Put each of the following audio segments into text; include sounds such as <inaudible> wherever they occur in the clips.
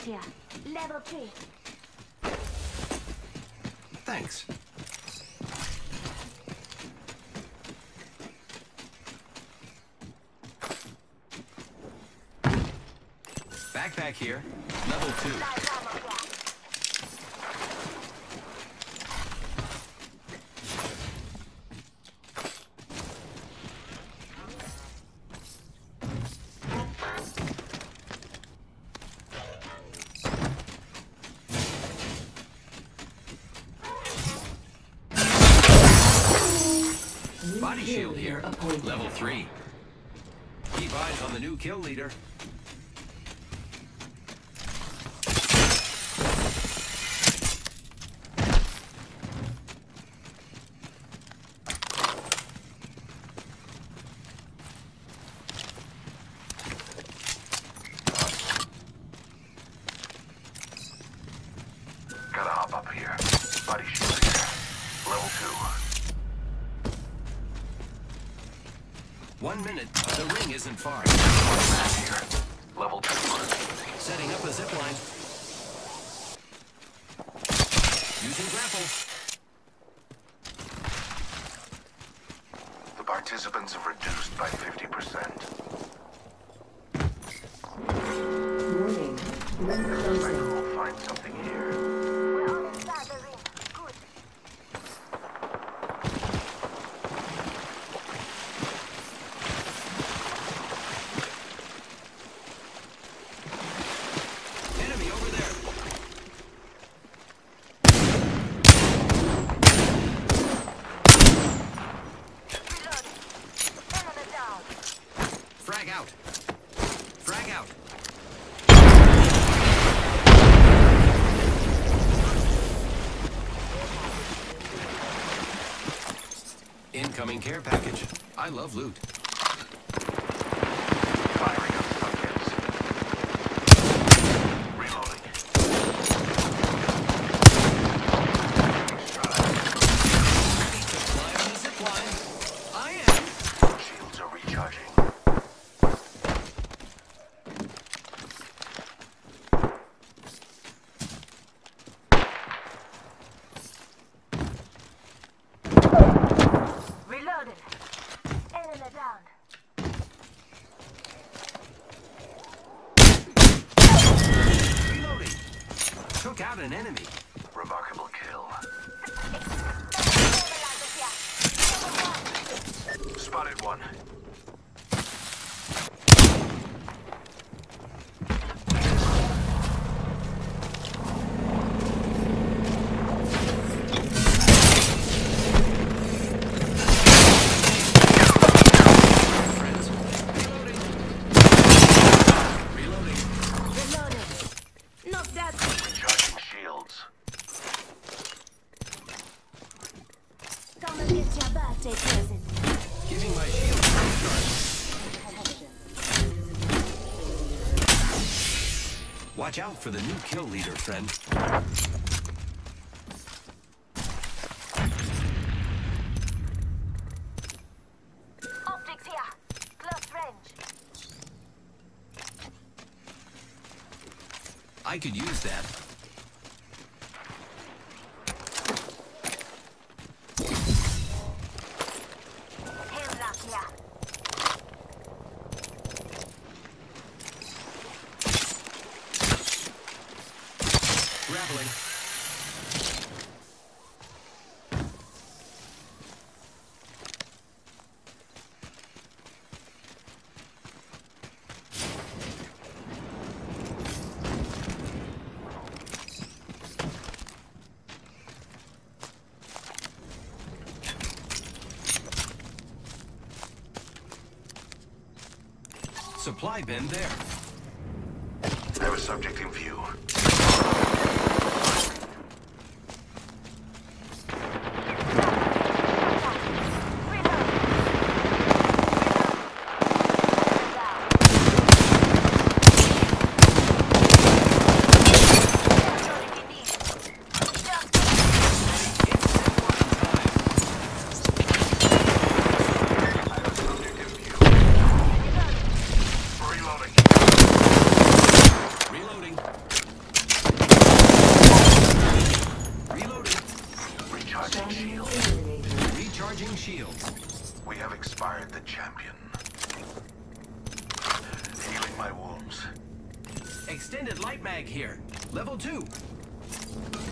here. Level 3. Thanks. Backpack here. Level two. Level three. Keep eyes on the new kill leader. Gotta hop up here. Body shield here. Level two. One minute. The ring isn't far. Here. Level two. Setting up a zip line. Using grapple. The participants have reduced by 50%. Warning. Out. Incoming care package. I love loot. Out an enemy. Remarkable kill. <laughs> Spotted one. Watch out for the new kill leader, friend. Optics here. Close range. I could use that. Supply bin there. I have a subject in view. shield. We have expired the champion. Healing my wounds. Extended light mag here. Level 2.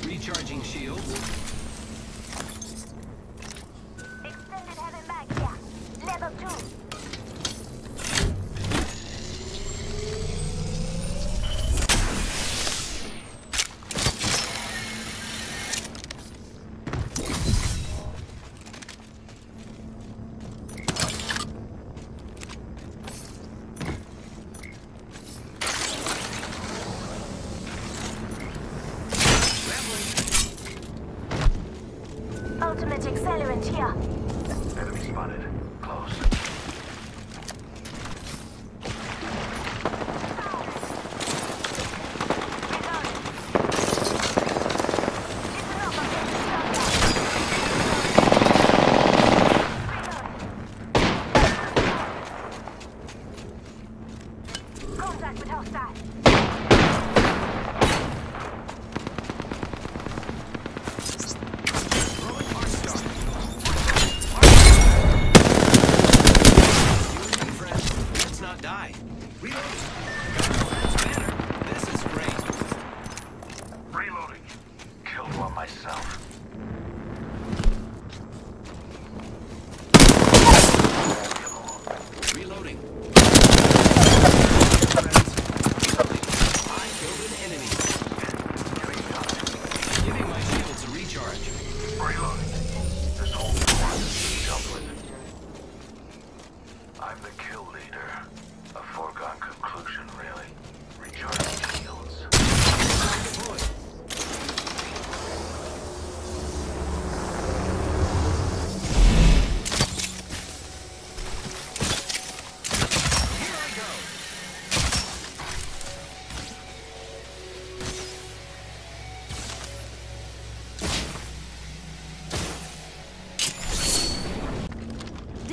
Recharging shields. ultimate accelerant here. Enemy spotted. Close. Contact with hostile.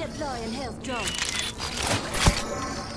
Red Lion has dropped.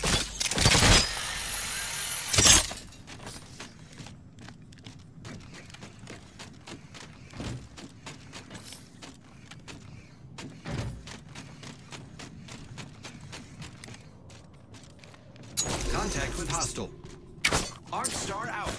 Hostile. Arc star out.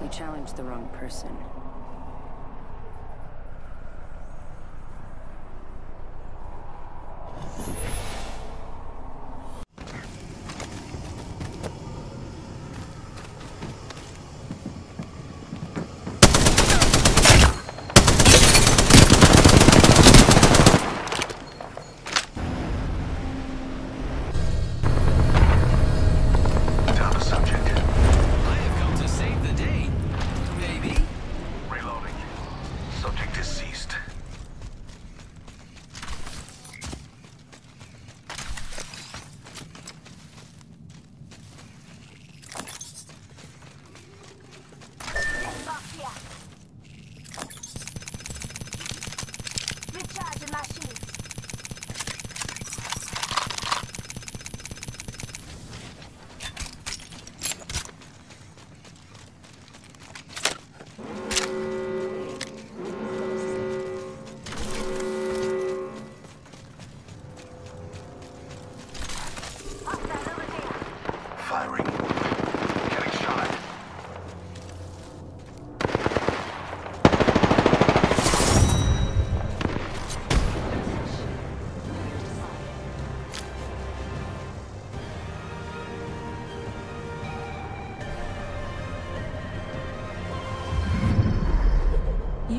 We challenged the wrong person.